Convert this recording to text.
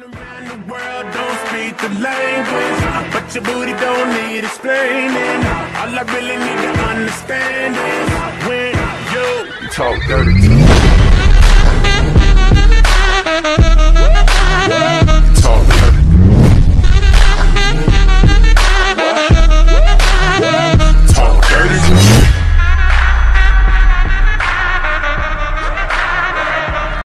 around the world, don't speak the language, but your booty don't need explaining. All I really need to understand is when you talk dirty to me.